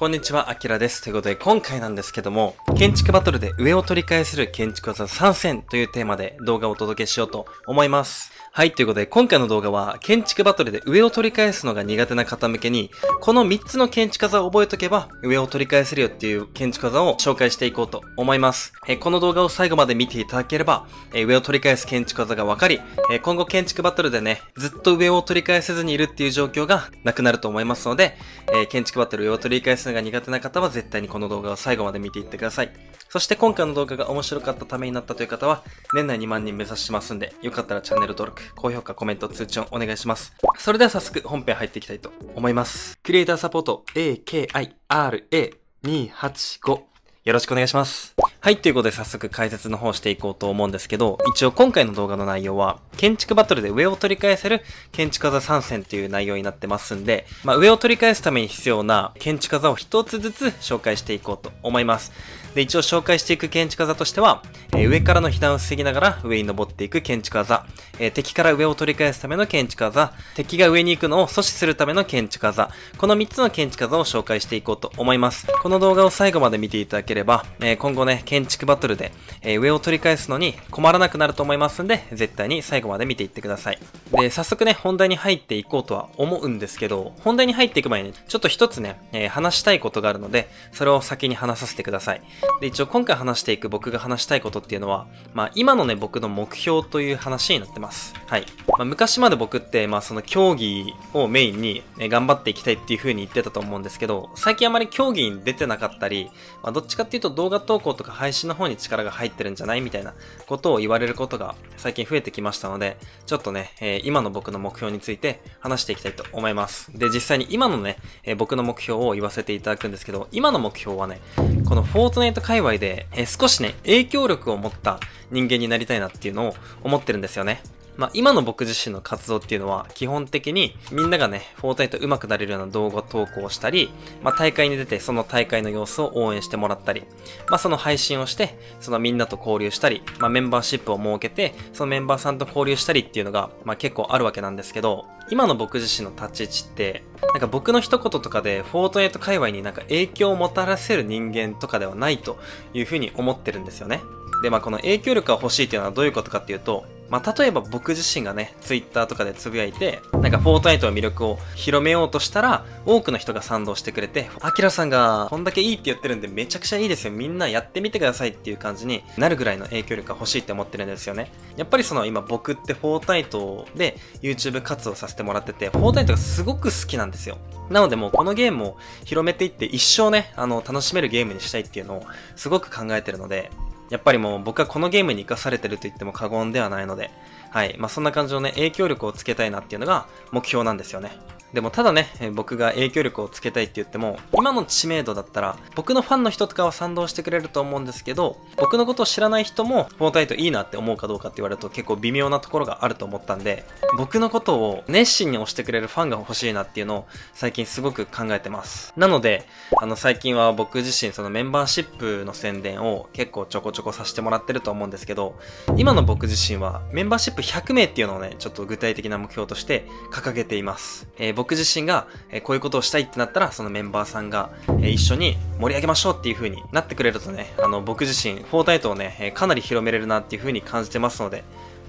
こんにちは、あきらです。ということで、今回なんですけども、建築バトルで上を取り返せる建築技参戦というテーマで動画をお届けしようと思います。はい、ということで、今回の動画は、建築バトルで上を取り返すのが苦手な方向けに、この3つの建築技を覚えとけば、上を取り返せるよっていう建築技を紹介していこうと思います。えこの動画を最後まで見ていただければ、え上を取り返す建築技が分かり、え今後建築バトルでね、ずっと上を取り返せずにいるっていう状況がなくなると思いますので、え建築バトル上を取り返すのが苦手な方は絶対にこの動画を最後まで見ていってください。そして今回の動画が面白かったためになったという方は、年内2万人目指してますんで、よかったらチャンネル登録、高評価、コメント、通知をお願いします。それでは早速本編入っていきたいと思います。クリエイターサポート AKIRA285 よろしくお願いします。はい、ということで早速解説の方していこうと思うんですけど、一応今回の動画の内容は、建築バトルで上を取り返せる建築技参戦という内容になってますんで、まあ、上を取り返すために必要な建築技を一つずつ紹介していこうと思います。で、一応紹介していく建築技としては、えー上からの被弾を防ぎながら上に登っていく建築技、えー敵から上を取り返すための建築技、敵が上に行くのを阻止するための建築技、この3つの建築技を紹介していこうと思います。この動画を最後まで見ていただければ、えー今後ね、建築バトルで、えー上を取り返すのに困らなくなると思いますんで、絶対に最後まで見ていってください。で、早速ね、本題に入っていこうとは思うんですけど、本題に入っていく前に、ちょっと一つね、えー話したいことがあるので、それを先に話させてください。で、一応今回話していく僕が話したいことっていうのは、まあ今のね、僕の目標という話になってます。はい。まあ昔まで僕って、まあその競技をメインに、ね、頑張っていきたいっていう風に言ってたと思うんですけど、最近あまり競技に出てなかったり、まあどっちかっていうと動画投稿とか配信の方に力が入ってるんじゃないみたいなことを言われることが最近増えてきましたので、ちょっとね、えー今の僕の目標について話していきたいと思います。で、実際に今のね、えー僕の目標を言わせていただくんですけど、今の目標はね、このフォートナイト界隈で、えー少しね、影響力を持った人間になりたいなっていうのを思ってるんですよね。まあ、今の僕自身の活動っていうのは、基本的にみんながね、フォートナイト上手くなれるような動画投稿をしたり、まあ、大会に出てその大会の様子を応援してもらったり、まあ、その配信をして、そのみんなと交流したり、まあ、メンバーシップを設けて、そのメンバーさんと交流したりっていうのが、まあ、結構あるわけなんですけど、今の僕自身の立ち位置って、なんか僕の一言とかで、フォートナイト界隈になんか影響をもたらせる人間とかではないというふうに思ってるんですよね。で、まあこの影響力が欲しいっていうのはどういうことかっていうと、まあ例えば僕自身がね、ツイッターとかでつぶやいて、なんかフォートナイトの魅力を広めようとしたら、多くの人が賛同してくれて、アキラさんがこんだけいいって言ってるんでめちゃくちゃいいですよ。みんなやってみてくださいっていう感じになるぐらいの影響力が欲しいって思ってるんですよね。やっぱりその今僕ってフォートナイトで YouTube 活動させてもらってて、フォートナイトがすごく好きなんですよ。なのでもうこのゲームを広めていって一生ね、あの楽しめるゲームにしたいっていうのをすごく考えてるので、やっぱりもう僕はこのゲームに生かされてると言っても過言ではないので、はい。まあ、そんな感じのね、影響力をつけたいなっていうのが目標なんですよね。でもただね、僕が影響力をつけたいって言っても、今の知名度だったら、僕のファンの人とかは賛同してくれると思うんですけど、僕のことを知らない人も、フォートナイトいいなって思うかどうかって言われると結構微妙なところがあると思ったんで、僕のことを熱心に推してくれるファンが欲しいなっていうのを最近すごく考えてます。なので、あの最近は僕自身そのメンバーシップの宣伝を結構ちょこちょこさせてもらってると思うんですけど、今の僕自身はメンバーシップ100名っていうのをね、ちょっと具体的な目標として掲げています。えー僕自身が、えこういうことをしたいってなったら、そのメンバーさんが、え一緒に盛り上げましょうっていう風になってくれるとね、あの僕自身、フォータイトをね、えかなり広めれるなっていう風に感じてますので、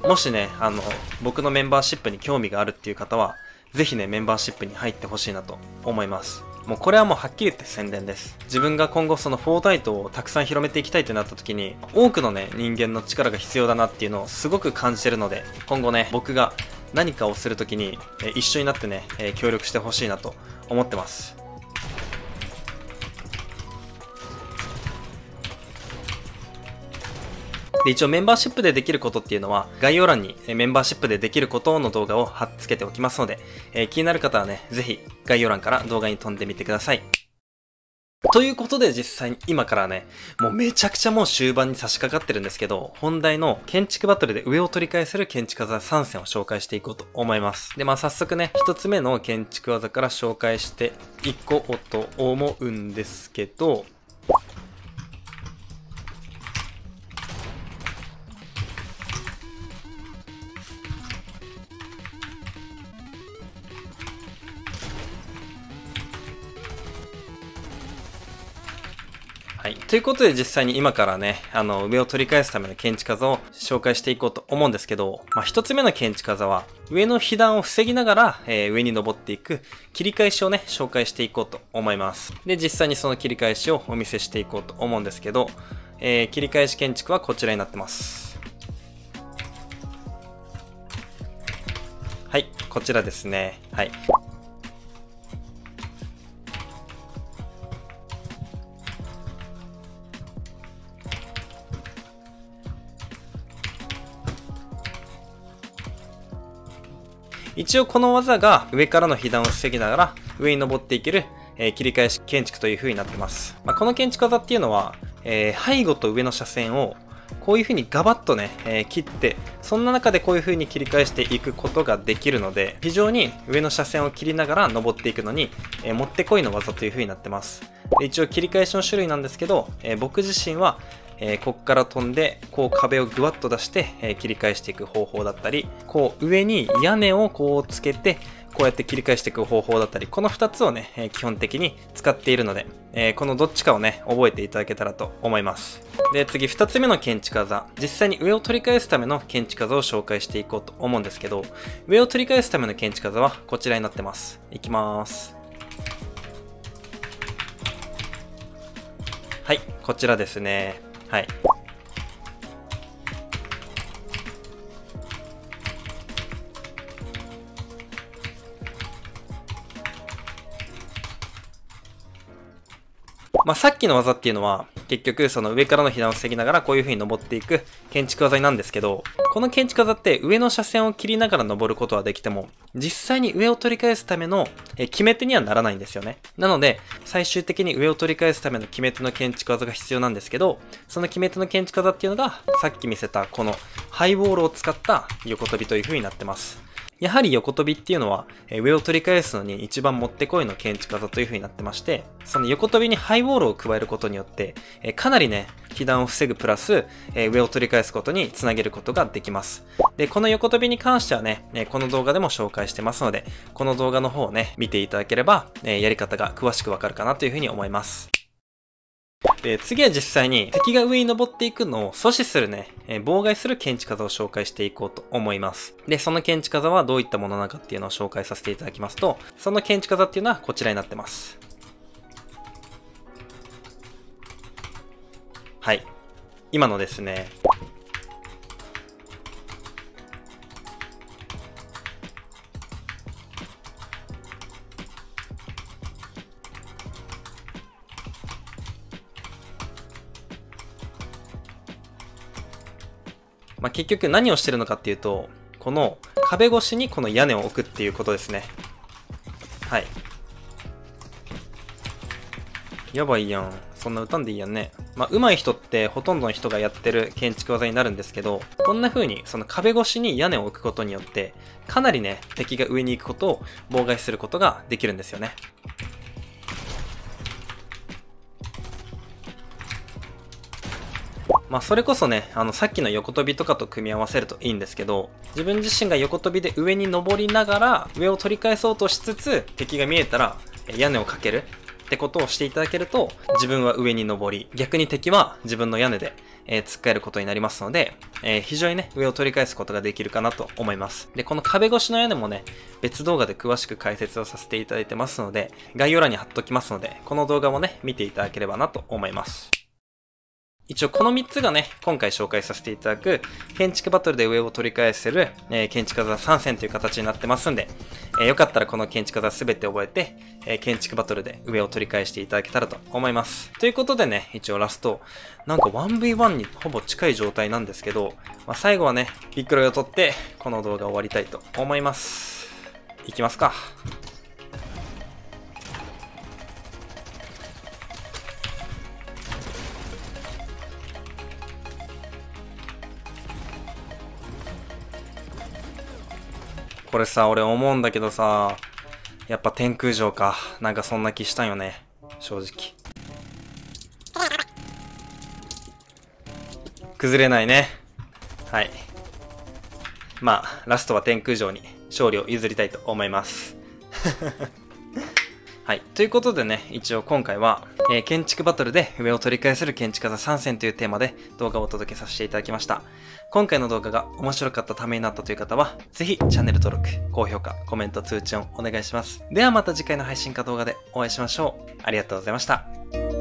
もしね、あの、僕のメンバーシップに興味があるっていう方は、ぜひね、メンバーシップに入ってほしいなと思います。もうこれはもうはっきり言って宣伝です。自分が今後そのフォータイトをたくさん広めていきたいってなった時に、多くのね、人間の力が必要だなっていうのをすごく感じてるので、今後ね、僕が何かをする時に、え一緒になってね、え協力してほしいなと思ってます。で、一応メンバーシップでできることっていうのは、概要欄にメンバーシップでできることの動画を貼っつけておきますので、えー気になる方はね、ぜひ概要欄から動画に飛んでみてください。ということで実際に今からね、もうめちゃくちゃもう終盤に差し掛かってるんですけど、本題の建築バトルで上を取り返せる建築技3選を紹介していこうと思います。で、まあ早速ね、一つ目の建築技から紹介していこうと思うんですけど、はい。ということで実際に今からね、あの、上を取り返すための検知技を紹介していこうと思うんですけど、まあ、一つ目の検知技は、上の被弾を防ぎながら、えー、上に登っていく切り返しをね、紹介していこうと思います。で、実際にその切り返しをお見せしていこうと思うんですけど、えー、切り返し建築はこちらになってます。はい、こちらですね。はい。一応この技が上からの被弾を防ぎながら上に登っていける、えー、切り返し建築という風になってます。まあ、この建築技っていうのは、えー、背後と上の車線をこういう風にガバッとね、えー、切って、そんな中でこういう風に切り返していくことができるので、非常に上の車線を切りながら登っていくのに、えー、もってこいの技という風になってます。一応切り返しの種類なんですけど、えー、僕自身は、えー、こっから飛んで、こう壁をぐわっと出して、えー、切り返していく方法だったり、こう上に屋根をこうつけて、こうやって切り返していく方法だったり、この2つをね、えー、基本的に使っているので、えー、このどっちかをね、覚えていただけたらと思います。で、次2つ目の建築技。実際に上を取り返すための建築技を紹介していこうと思うんですけど、上を取り返すための建築技はこちらになってます。いきます。はい、こちらですね。はい。まあ、さっきの技っていうのは、結局その上からの避難を防ぎながらこういう風に登っていく建築技なんですけど、この建築技って上の車線を切りながら登ることはできても、実際に上を取り返すための決め手にはならないんですよね。なので、最終的に上を取り返すための決め手の建築技が必要なんですけど、その決め手の建築技っていうのが、さっき見せたこのハイボールを使った横跳びという風になってます。やはり横跳びっていうのは、え上を取り返すのに一番もってこいの建築技という風になってまして、その横跳びにハイボールを加えることによって、えかなりね、被弾を防ぐプラス、え上を取り返すことにつなげることができます。で、この横跳びに関してはね、えこの動画でも紹介してますので、この動画の方をね、見ていただければ、えやり方が詳しくわかるかなという風に思います。で、次は実際に敵が上に登っていくのを阻止するね、えー、妨害する検知技を紹介していこうと思います。で、その検知技はどういったものなのかっていうのを紹介させていただきますと、その検知技っていうのはこちらになってます。はい。今のですね、まあ、結局何をしてるのかっていうと、この壁越しにこの屋根を置くっていうことですね。はい。やばいやん。そんな歌んでいいやんね。まあ、上手い人ってほとんどの人がやってる建築技になるんですけど、こんな風にその壁越しに屋根を置くことによって、かなりね、敵が上に行くことを妨害することができるんですよね。まあそれこそね、あのさっきの横跳びとかと組み合わせるといいんですけど、自分自身が横跳びで上に登りながら上を取り返そうとしつつ敵が見えたら屋根をかけるってことをしていただけると自分は上に登り、逆に敵は自分の屋根でえー、突っかえることになりますので、えー、非常にね、上を取り返すことができるかなと思います。で、この壁越しの屋根もね、別動画で詳しく解説をさせていただいてますので、概要欄に貼っときますので、この動画もね、見ていただければなと思います。一応この3つがね、今回紹介させていただく、建築バトルで上を取り返せる、えー、建築技3選という形になってますんで、えー、よかったらこの建築技すべて覚えて、えー、建築バトルで上を取り返していただけたらと思います。ということでね、一応ラスト、なんか 1v1 にほぼ近い状態なんですけど、まあ、最後はね、ビックロイを取って、この動画を終わりたいと思います。いきますか。これさ、俺思うんだけどさ、やっぱ天空城か。なんかそんな気したんよね。正直。崩れないね。はい。まあ、ラストは天空城に勝利を譲りたいと思います。はい。ということでね、一応今回は、えー建築バトルで上を取り返せる建築家3選というテーマで動画をお届けさせていただきました。今回の動画が面白かったためになったという方は、ぜひチャンネル登録、高評価、コメント、通知音お願いします。ではまた次回の配信か動画でお会いしましょう。ありがとうございました。